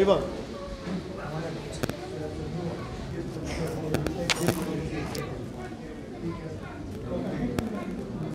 Ivan.